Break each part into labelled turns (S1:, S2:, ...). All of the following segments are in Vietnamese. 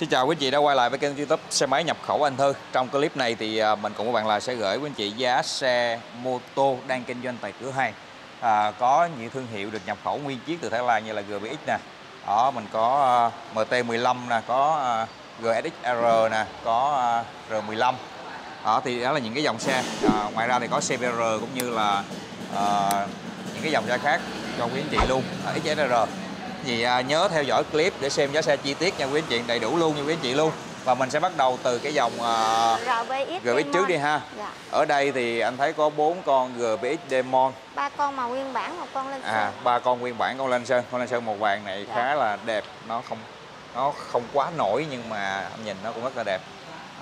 S1: Xin chào quý chị đã quay lại với kênh youtube xe máy nhập khẩu anh Thư Trong clip này thì à, mình cùng các bạn là sẽ gửi quý anh chị giá xe mô tô đang kinh doanh tại cửa hàng. À, Có nhiều thương hiệu được nhập khẩu nguyên chiếc từ Thái Lan như là GBX nè Đó mình có à, MT15 nè, có à, GSXR nè, có R15 Đó thì đó là những cái dòng xe. À, Ngoài ra thì có CBR cũng như là à, những cái dòng xe khác cho quý anh chị luôn. À, XSR gì à, nhớ theo dõi clip để xem giá xe chi tiết nha quý anh chị đầy đủ luôn nha quý anh chị luôn và mình sẽ bắt đầu từ cái dòng à,
S2: RBX
S1: GBX trước đi ha
S2: Dạ.
S1: ở đây thì anh thấy có bốn con GBX Demon
S2: Ba con màu nguyên bản, một con lên
S1: à
S2: sơn.
S1: ba con nguyên bản con Lan Sơn con Lan Sơn màu vàng này
S2: Dạ.
S1: khá là đẹp nó không nó không quá nổi nhưng mà nhìn nó cũng rất là đẹp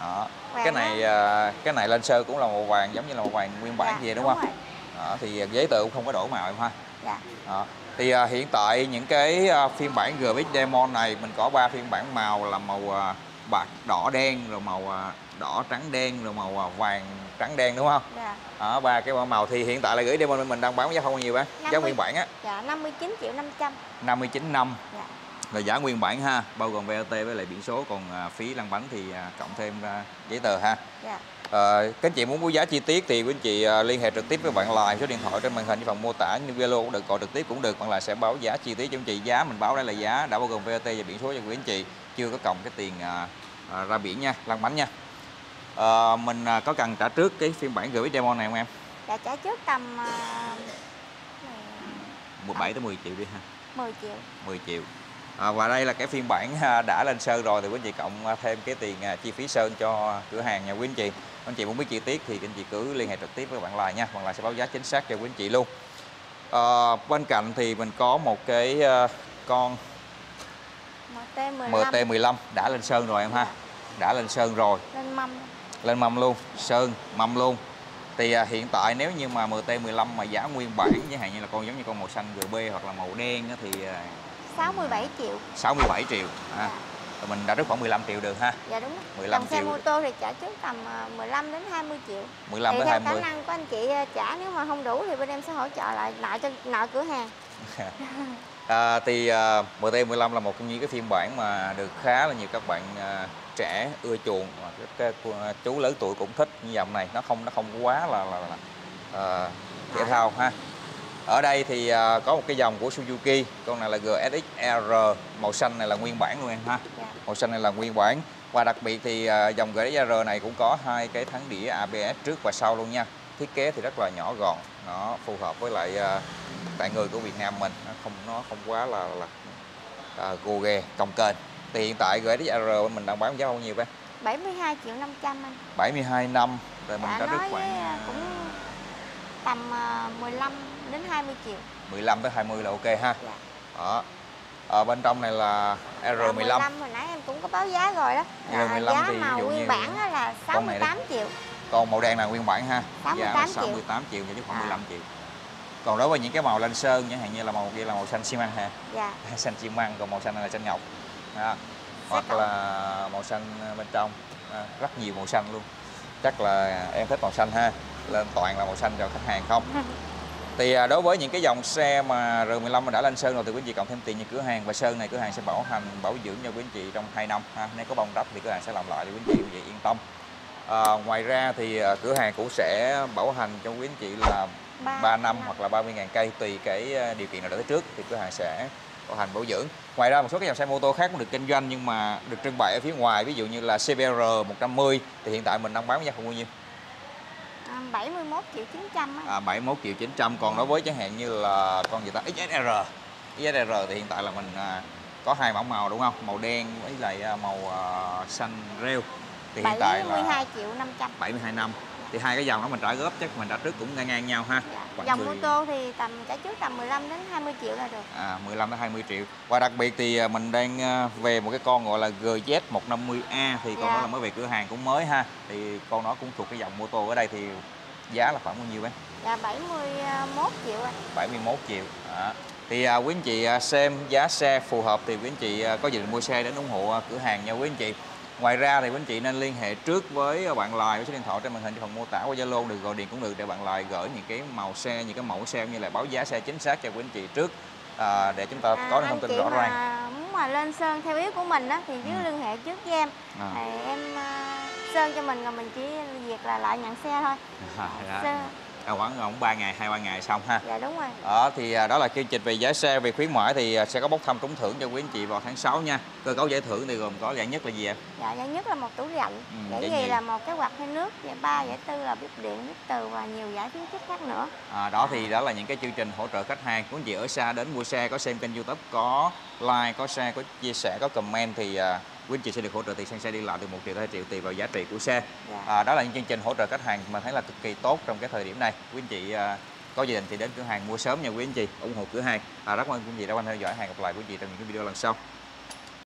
S1: đó.
S2: Vàng
S1: cái này à, cái này Lan Sơn cũng là màu vàng giống như là màu vàng nguyên bản
S2: Dạ,
S1: vậy đúng,
S2: đúng
S1: không
S2: rồi.
S1: Đó, thì giấy tờ cũng không có đổi màu em ha
S2: Dạ.
S1: đó. Thì à, hiện tại những cái à, phiên bản GBX Demon này mình có ba phiên bản màu là màu à, bạc đỏ đen rồi màu à, đỏ trắng đen rồi màu à, vàng trắng đen đúng không?
S2: Dạ.
S1: Đó, ba cái màu thì hiện tại là gửi Demon bên mình đang bán giá không bao nhiêu? Giá
S2: 50.
S1: nguyên bản á
S2: Dạ 59 triệu 500.
S1: 59 năm
S2: Dạ.
S1: là giá nguyên bản ha, bao gồm VAT với lại biển số còn à, phí lăn bánh thì à, cộng thêm à, giấy tờ ha.
S2: Dạ.
S1: À, các anh chị muốn mua giá chi tiết thì quý anh chị à, liên hệ trực tiếp với bạn Lại số điện thoại trên màn hình phần mô tả như Zalo cũng được gọi trực tiếp cũng được bạn Lại sẽ báo giá chi tiết cho anh chị. Giá mình báo đây là giá đã bao gồm VAT và biển số cho quý anh chị chưa có cộng cái tiền à, à, ra biển nha lăn bánh nha. À, mình à, có cần trả trước cái phiên bản gửi demo này không em?
S2: Dạ trả trước tầm uh,
S1: 17 tới 10 triệu đi ha.
S2: 10 triệu.
S1: 10 triệu à, và đây là cái phiên bản à, đã lên sơn rồi thì quý anh chị cộng à, thêm cái tiền à, chi phí sơn cho cửa hàng nha quý anh chị. Anh chị muốn biết chi tiết thì anh chị cứ liên hệ trực tiếp với bạn Lai nha. Bạn Lai sẽ báo giá chính xác cho quý anh chị luôn. À, bên cạnh thì mình có một cái con
S2: MT15.
S1: MT15 đã lên sơn rồi em ha? Đã lên sơn rồi.
S2: Lên mâm.
S1: lên mâm luôn sơn mâm luôn. Thì à, hiện tại nếu như mà MT15 mà giá nguyên bản chẳng hạn như là con giống như con màu xanh GB hoặc là màu đen thì à,
S2: 67 triệu.
S1: 67 triệu à, rồi mình đã rất khoảng 15 triệu được ha
S2: Dạ đúng. rồi.
S1: 15
S2: Dòng xe
S1: triệu.
S2: mô tô thì trả trước tầm ờ, 15 đến 20 triệu.
S1: 15
S2: Tùy
S1: tới
S2: theo
S1: 20
S2: khả năng của anh chị ờ, trả nếu mà không đủ thì bên em sẽ hỗ trợ lại nợ cho nợ cửa hàng.
S1: à, thì à, MT15 là một trong những cái phiên bản mà được khá là nhiều các bạn trẻ ưa chuộng và các, các chú lớn tuổi cũng thích như dòng này nó không nó không quá là là, là à, thể thao ha ở đây thì à, có một cái dòng của Suzuki con này là GSX-R màu xanh này là nguyên bản luôn em ha.
S2: Dạ.
S1: màu xanh này là nguyên bản. Và đặc biệt thì à, dòng GSX-R này cũng có hai cái thắng đĩa ABS trước và sau luôn nha. Thiết kế thì rất là nhỏ gọn nó phù hợp với lại à, tại người của Việt Nam mình. Nó không nó không quá là là à, gồ ghề cồng kềnh. Thì hiện tại GSX-R mình đang bán giá bao nhiêu bé?
S2: 72 triệu 500 anh.
S1: 72 năm rồi mình đã
S2: nói với
S1: khoảng à,
S2: cũng tầm ờ, 15 đến 20 triệu.
S1: 15 tới 20 là ok ha
S2: Dạ.
S1: đó ở bên trong này là
S2: Dạ,
S1: R15
S2: 15 hồi nãy em cũng có báo giá rồi đó. Dạ,
S1: R15
S2: giá
S1: thì
S2: màu nguyên
S1: như
S2: bản á là
S1: con này đây.
S2: 68 triệu.
S1: còn màu đen là nguyên bản ha giá là
S2: 68 triệu.
S1: 68 triệu cho chứ khoảng
S2: À.
S1: 15 triệu còn đối với những cái màu lên sơn chẳng hạn như là màu kia là màu xanh xi măng ha
S2: Dạ.
S1: xanh xi măng còn màu xanh này là xanh ngọc đó. hoặc
S2: cộng.
S1: là màu xanh bên trong à, rất nhiều màu xanh luôn chắc là em thích màu xanh ha lên toàn là màu xanh cho khách hàng không thì à, đối với những cái dòng xe mà R15 mà đã lên sơn rồi thì quý anh chị cộng thêm tiền như cửa hàng và sơn này cửa hàng sẽ bảo hành bảo dưỡng cho quý anh chị trong 2 năm ha. nếu có bong rách thì cửa hàng sẽ làm lại cho quý anh chị vậy yên tâm à, ngoài ra thì à, cửa hàng cũng sẽ bảo hành cho quý anh chị là 3 năm hoặc là 30.000 cây tùy cái ờ, điều kiện nào tới trước thì cửa hàng sẽ bảo hành bảo dưỡng. Ngoài ra một số cái dòng xe mô tô khác cũng được kinh doanh nhưng mà được trưng bày ở phía ngoài ví dụ như là CBR 150 thì hiện tại mình đang bán giá không bao nhiêu?
S2: À, 71 triệu 900 á.
S1: À, 71 triệu 900 còn đối với chẳng hạn như là con gì ta XSR. XSR thì hiện tại là mình à, có hai mẫu màu đúng không? Màu đen với lại à, màu à, xanh rêu. Thì hiện tại là
S2: 72 triệu 500.
S1: 72 năm. Thì hai cái dòng đó mình trả góp chắc mình trả trước cũng ngang ngang nhau ha.
S2: Dạ.
S1: Khoảng
S2: Dòng
S1: 10
S2: mô tô thì tầm trả trước tầm 15 đến 20 triệu là được.
S1: À, 15 đến 20 triệu. Và đặc biệt thì mình đang về một cái con gọi là GZ150A thì con
S2: Dạ.
S1: đó là mới về cửa hàng cũng mới ha. Thì con đó cũng thuộc cái dòng mô tô ở đây thì giá là khoảng bao nhiêu bé?
S2: Dạ 71 triệu anh.
S1: 71 triệu. Đó. Thì à, quý anh chị à, xem giá xe phù hợp thì quý anh chị à, có dự định mua xe đến ủng hộ à, cửa hàng nha quý anh chị. Ngoài ra thì quý anh chị nên liên hệ trước với bạn Lài với số điện thoại trên màn hình phần mô tả qua Zalo được gọi điện cũng được để bạn Lài gửi những cái màu xe, những cái mẫu xe cũng như là báo giá xe chính xác cho quý anh chị trước à, để chúng ta có được thông tin rõ ràng.
S2: mà muốn mà lên sơn theo ý của mình á thì cứ
S1: Ừ.
S2: liên hệ trước với em
S1: À.
S2: thì em à, sơn cho mình rồi mình chỉ việc là lại nhận xe thôi
S1: dạ.
S2: Sơn-
S1: À, khoảng khoảng 3 ngày, 2 3 ngày xong ha.
S2: dạ đúng rồi
S1: Đó thì à, đó là chương trình về giá xe về khuyến mãi thì à, sẽ có bốc thăm trúng thưởng cho quý anh chị vào tháng 6 nha. Cơ cấu giải thưởng thì gồm có dạng nhất là gì em?
S2: dạ giải nhất là một tủ lạnh
S1: Ừ,
S2: giải
S1: giải
S2: nhì. là một cái quạt hơi nước giải ba giải tư là bếp điện bếp từ và nhiều giải khuyến khích khác nữa
S1: À, đó thì đó là những cái chương trình hỗ trợ khách hàng. Quý anh chị ở xa đến mua xe có xem kênh YouTube có like, có share, có chia sẻ, có comment thì à, quý anh chị sẽ được hỗ trợ tiền xăng xe đi lại từ 1 triệu tới 2 triệu tùy vào giá trị của xe.
S2: dạ
S1: À, đó là những chương trình hỗ trợ khách hàng mà thấy là cực kỳ tốt trong cái thời điểm này. Quý anh chị à, có gia đình thì đến cửa hàng mua sớm nha quý anh chị, ủng hộ cửa hàng. À, rất ơn quý anh chị đã quan theo dõi hàng gặp lại quý anh chị trong những cái video lần sau.